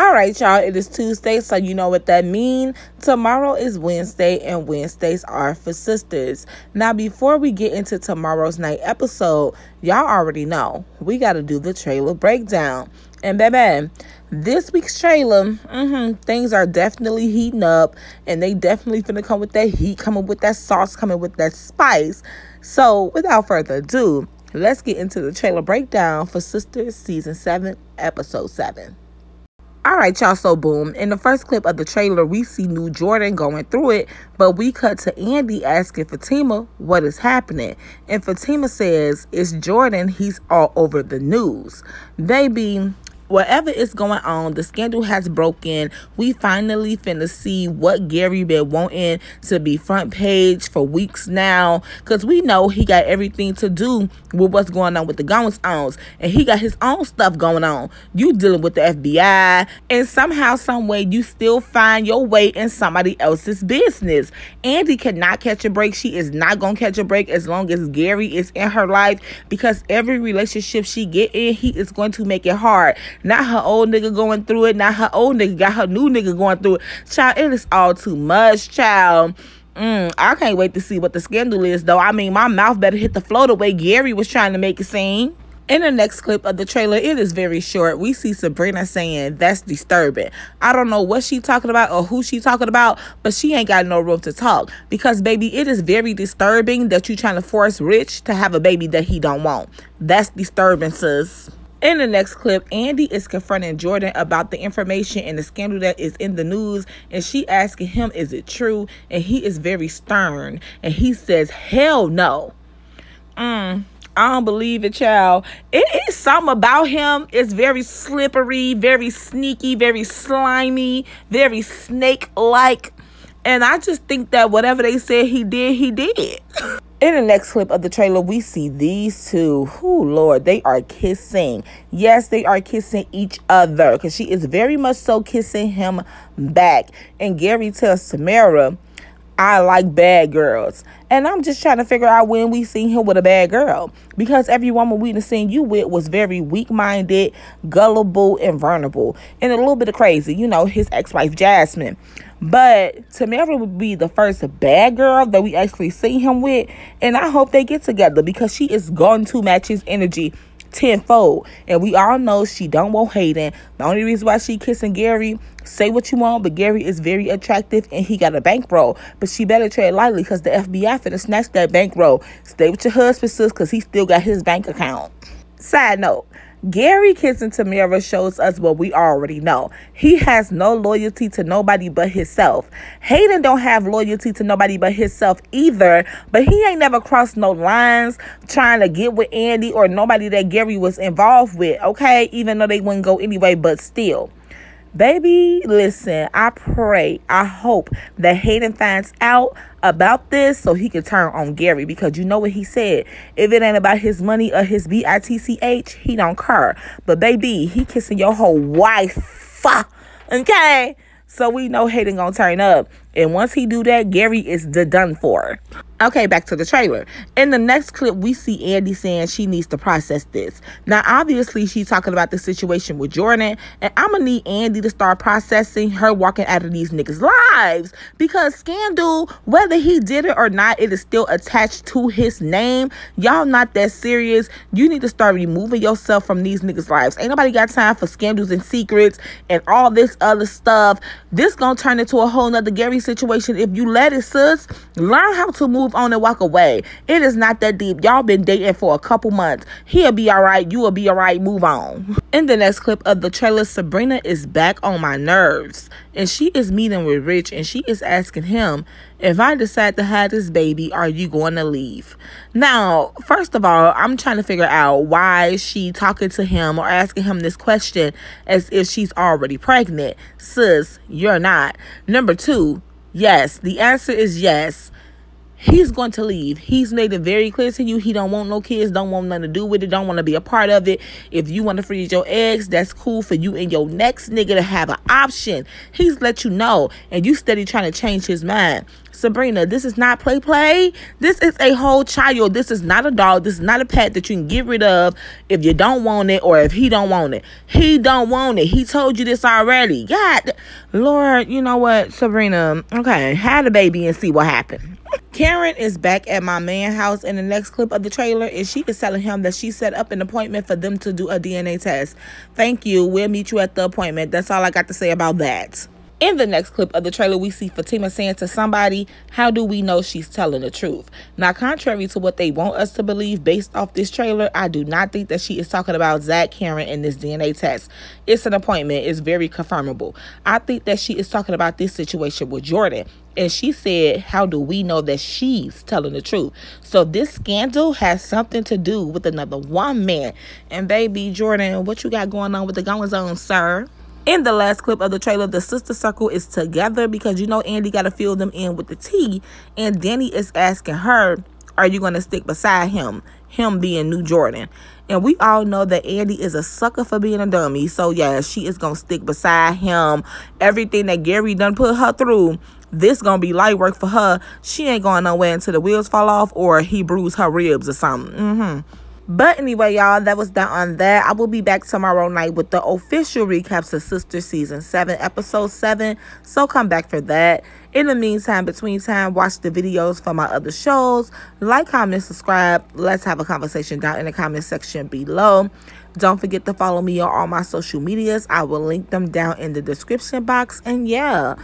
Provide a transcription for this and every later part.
All right, y'all. It is Tuesday, so you know what that means. Tomorrow is Wednesday, and Wednesdays are for Sistas. Now, before we get into tomorrow's night episode, y'all already know we got to do the trailer breakdown. And baby, this week's trailer, mm-hmm, things are definitely heating up, and they definitely finna come with that heat, coming with that sauce, coming with that spice. So, without further ado, let's get into the trailer breakdown for Sistas Season 7, Episode 7. All right, y'all. So, boom. In the first clip of the trailer, we see New Jordan going through it, but we cut to Andi asking Fatima what is happening. And Fatima says, It's Jordan. He's all over the news. Baby, whatever is going on, the scandal has broken. We finally finna see what Gary been wanting to be front page for weeks now. Cause we know he got everything to do with what's going on with the Goins owns. And he got his own stuff going on. You dealing with the FBI. And somehow, some way, you still find your way in somebody else's business. Andi cannot catch a break. She is not gonna catch a break as long as Gary is in her life. Because every relationship she get in, he is going to make it hard. Not her old nigga going through it. Not her old nigga got her new nigga going through it. Child, it is all too much, child. Mm, I can't wait to see what the scandal is, though. I mean, my mouth better hit the floor the way Gary was trying to make it seem. In the next clip of the trailer, it is very short. We see Sabrina saying that's disturbing. I don't know what she talking about or who she talking about, but she ain't got no room to talk. Because baby, it is very disturbing that you trying to force Rich to have a baby that he don't want. That's disturbing, sis. In the next clip, Andi is confronting Jordan about the information and the scandal that is in the news, and she asking him, Is it true? And he is very stern, and he says, Hell no. Mm, I don't believe it, child. It is something about him. It's very slippery, very sneaky, very slimy, very snake like. And I just think that whatever they said he did, he did. In the next clip of the trailer, we see these two. Oh, Lord, they are kissing. Yes, they are kissing each other because she is very much so kissing him back. And Gary tells Tamara, I like bad girls. And I'm just trying to figure out when we seen him with a bad girl. Because every woman we done seen you with was very weak-minded, gullible, and vulnerable. And a little bit of crazy. You know, his ex-wife, Jasmine. But Tamara would be the first bad girl that we actually see him with. And I hope they get together because she is going to match his energy tenfold. And we all know she don't want Hayden. The only reason why she kissing Gary, say what you want, but Gary is very attractive and he got a bankroll. But she better tread lightly because the FBI finna snatch that bankroll. Stay with your husband, sis, because he still got his bank account. Side note, Gary kissing Tamara shows us what we already know. He has no loyalty to nobody but himself. Hayden don't have loyalty to nobody but himself either, but he ain't never crossed no lines trying to get with Andi or nobody that Gary was involved with, okay? Even though they wouldn't go anyway, but still. Baby, listen, I pray, I hope that Hayden finds out about this so he can turn on Gary because you know what he said. If it ain't about his money or his B-I-T-C-H, he don't care. But baby, he kissing your whole wife. Okay? So we know Hayden gonna turn up. And once he do that, Gary is the done for. Okay, back to the trailer. In the next clip, we see Andi saying she needs to process this. Now, obviously, she's talking about the situation with Jordan, and I'm gonna need Andi to start processing her walking out of these niggas' lives because scandal, whether he did it or not, it is still attached to his name. Y'all not that serious. You need to start removing yourself from these niggas' lives. Ain't nobody got time for scandals and secrets and all this other stuff. This gonna turn into a whole nother Gary situation if you let it, sis. Learn how to move on and walk away. It is not that deep. Y'all been dating for a couple months. He'll be all right. You will be all right. Move on. In the next clip of the trailer, Sabrina is back on my nerves. And she is meeting with Rich and she is asking him, if I decide to have this baby, are you going to leave? Now, first of all, I'm trying to figure out why she talking to him or asking him this question as if she's already pregnant. Sis, you're not. Number two, yes, the answer is yes he's going to leave. He's made it very clear to you he don't want no kids, don't want nothing to do with it, don't want to be a part of it. If you want to freeze your eggs, that's cool for you and your next nigga to have an option. He's let you know, and you steady trying to change his mind. Sabrina, this is not play play. This is a whole child. This is not a dog. This is not a pet that you can get rid of if you don't want it or if he don't want it. He don't want it. He told you this already. God, Lord, you know what, Sabrina? Okay, have the baby and see what happened. Karen is back at my man house in the next clip of the trailer and she is telling him that she set up an appointment for them to do a DNA test. Thank you. We'll meet you at the appointment. That's all I got to say about that. In the next clip of the trailer, we see Fatima saying to somebody, How do we know she's telling the truth? Now, contrary to what they want us to believe based off this trailer, I do not think that she is talking about Zac Karen in this DNA test. It's an appointment, it's very confirmable. I think that she is talking about this situation with Jordan. And she said, How do we know that she's telling the truth? So this scandal has something to do with another one man. And baby, Jordan, what you got going on with the goings on, sir? In the last clip of the trailer, the sister circle is together because you know Andi got to fill them in with the tea. And Danni is asking her, Are you going to stick beside him? Him being New Jordan. And we all know that Andi is a sucker for being a dummy. So, yeah, she is going to stick beside him. Everything that Gary done put her through, this going to be light work for her. She ain't going nowhere until the wheels fall off or he bruise her ribs or something. Mm-hmm. But anyway, y'all, that was that on that. I will be back tomorrow night with the official recaps of Sistas Season 7, Episode 7. So come back for that. In the meantime, between time, watch the videos for my other shows. Like, comment, subscribe. Let's have a conversation down in the comment section below. Don't forget to follow me on all my social medias. I will link them down in the description box. And yeah,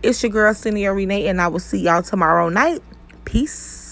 it's your girl, Sennia Renee, and I will see y'all tomorrow night. Peace.